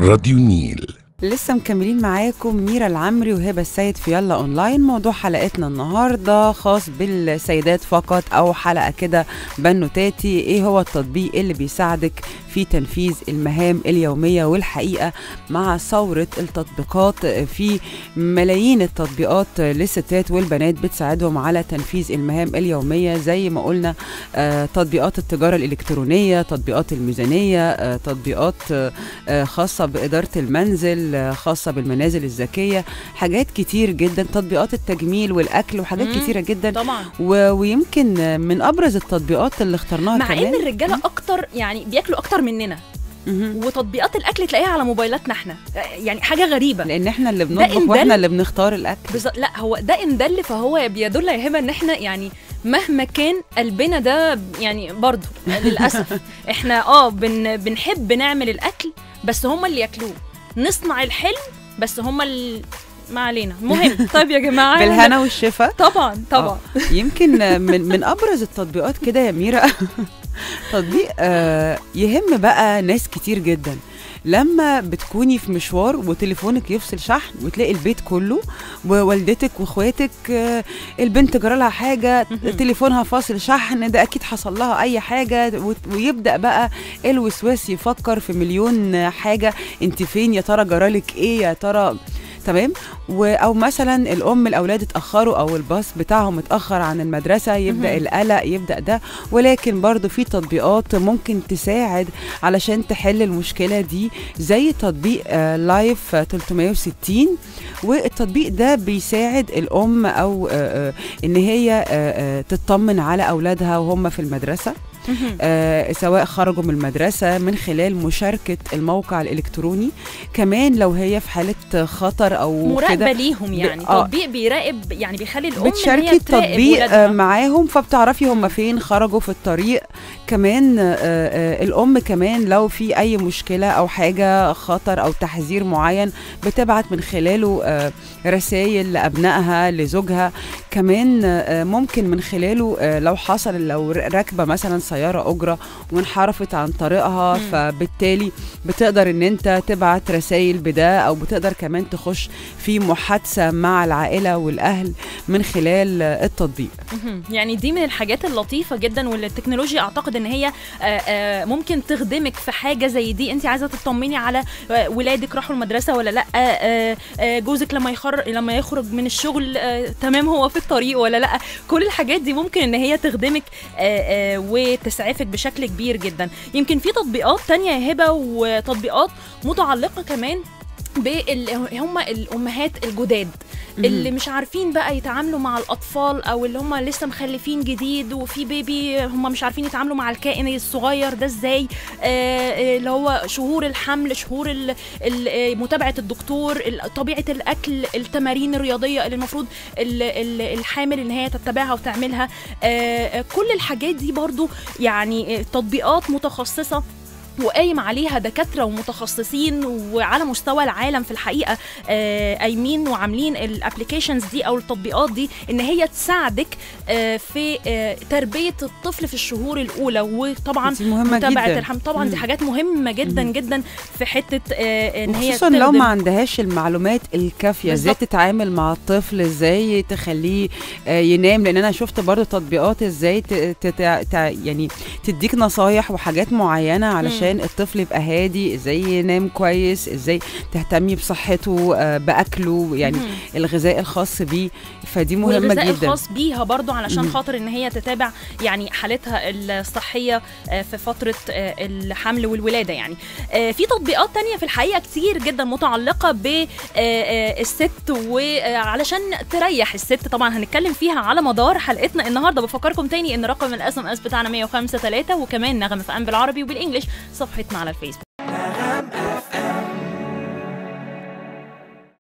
راديو نيل لسه مكملين معاكم ميرا العمري وهبة السيد في يلا أونلاين. موضوع حلقتنا النهارده خاص بالسيدات فقط أو حلقة كده بنوتاتي. إيه هو التطبيق اللي بيساعدك في تنفيذ المهام اليومية والحقيقة مع ثورة التطبيقات؟ في ملايين التطبيقات للستات والبنات بتساعدهم على تنفيذ المهام اليومية زي ما قلنا آه، تطبيقات التجارة الإلكترونية تطبيقات الميزانية آه، تطبيقات آه، خاصة بإدارة المنزل آه، خاصة بالمنازل الذكية. حاجات كتير جدا تطبيقات التجميل والأكل وحاجات مم. كتيرة جدا. طبعا. و... ويمكن من أبرز التطبيقات اللي اخترناها مع كمان. ان الرجاله أكتر يعني بياكلوا أكتر مننا. وتطبيقات الأكل تلاقيها على موبايلاتنا إحنا. يعني حاجة غريبة. لأن إحنا اللي بنطبخ وإحنا اللي بنختار الأكل. بز... لا هو ده إن دل فهو بيدل يا هبه إن إحنا يعني مهما كان قلبنا ده يعني برضه للأسف. إحنا آه بن... بنحب نعمل الأكل بس هم اللي ياكلوه. نصنع الحلو بس هم اللي ما علينا. المهم طيب يا جماعة بالهنا والشفا. طبعا طبعا. يمكن من من أبرز التطبيقات كده يا ميرا تطبيق آه، يهم بقى ناس كتير جدا. لما بتكوني في مشوار وتليفونك يفصل شحن وتلاقي البيت كله ووالدتك واخواتك آه، البنت جرى لها حاجة. تليفونها فاصل شحن ده أكيد حصل لها أي حاجة ويبدأ بقى الوسواس يفكر في مليون حاجة أنت فين يا ترى جرالك إيه يا ترى تمام؟ أو مثلا الأم الأولاد اتأخروا أو الباص بتاعهم اتأخر عن المدرسة يبدأ. القلق يبدأ ده. ولكن برضو في تطبيقات ممكن تساعد علشان تحل المشكلة دي زي تطبيق آه، لايف 360 والتطبيق ده بيساعد الأم أو آه، آه، إن هي تطمن على أولادها وهم في المدرسة. آه، سواء خرجوا من المدرسة من خلال مشاركة الموقع الإلكتروني. كمان لو هي في حالة خطر أو مراقبة كده ليهم يعني آه. تطبيق بيراقب يعني بيخلي هي بتشاركي التطبيق. آه، معاهم. فبتعرفي هم فين خرجوا في الطريق. كمان آه، آه، الأم كمان لو في أي مشكلة أو حاجة خطر أو تحذير معين بتبعت من خلاله رسائل لأبنائها لزوجها. كمان آه، ممكن من خلاله آه، لو حصل لو راكبة مثلا سيارة أجرة وانحرفت عن طريقها مم. فبالتالي بتقدر إن أنت تبعت رسائل بده أو بتقدر كمان تخش في محادثة مع العائلة والأهل من خلال التطبيق. يعني دي من الحاجات اللطيفة جدا واللي التكنولوجيا أعتقد إن هي آه، آه، ممكن تخدمك في حاجة زي دي أنت عايزة تطمني على آه، ولادك راحوا المدرسة ولا لأ جوزك لما يخرج لما يخرج من الشغل تمام هو في الطريق ولا لأ كل الحاجات دي ممكن إن هي تخدمك وتسعفك بشكل كبير جدا. يمكن في تطبيقات تانية يا هبة وتطبيقات متعلقة كمان هم الأمهات الجداد اللي مش عارفين بقى يتعاملوا مع الأطفال أو اللي هم لسه مخلفين جديد وفي بيبي هم مش عارفين يتعاملوا مع الكائن الصغير ده إزاي؟ آه، آه، اللي هو شهور الحمل شهور آه، متابعة الدكتور ال- طبيعة الأكل التمارين الرياضية اللي المفروض ال- ال- الحامل إن هي تتبعها وتعملها. كل الحاجات دي برضو يعني تطبيقات متخصصة وقايم عليها دكاترة ومتخصصين وعلى مستوى العالم في الحقيقة آه، قايمين وعاملين الابلكيشنز دي أو التطبيقات دي إن هي تساعدك آه، في آه، تربية الطفل في الشهور الأولى وطبعا مهمة متابعة جدا الحمل طبعا دي. حاجات مهمة جدا. جدا في حتة آه، إن هي وخصوصا لو ما عندهاش المعلومات الكافية إزاي. تتعامل مع الطفل إزاي تخليه ينام لأن أنا شفت برضو تطبيقات إزاي يعني تديك نصايح وحاجات معينة علشان الطفل يبقى هادي إزاي ينام كويس إزاي تهتمي بصحته آه، بأكله يعني. الغذاء الخاص بيه. فدي مهمة والغذاء جدا. الخاص بيها برضو علشان. خاطر إن هي تتابع يعني حالتها الصحية آه، في فترة آه، الحمل والولادة يعني. في تطبيقات تانية في الحقيقة كتير جدا متعلقة بالست وعلشان تريح الست طبعا هنتكلم فيها على مدار حلقتنا النهارده. بفكركم تاني إن رقم ال SMS بتاعنا 105 3 وكمان نغم FM بالعربي وبال English صفحتنا على الفيسبوك.